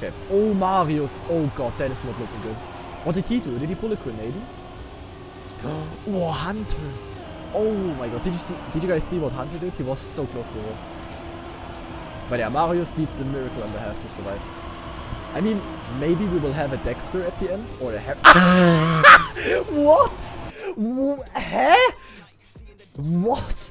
Okay. Oh, Marius. Oh, God, that is not looking good. What did he do? Did he pull a grenade? Oh, Hunter. Oh my god, did you see? Did you guys see what Hunter did? He was so close to her. But yeah, Marius needs a miracle and a half to survive. I mean, maybe we will have a Dexter at the end or a Harry. what? Wh- Huh? What?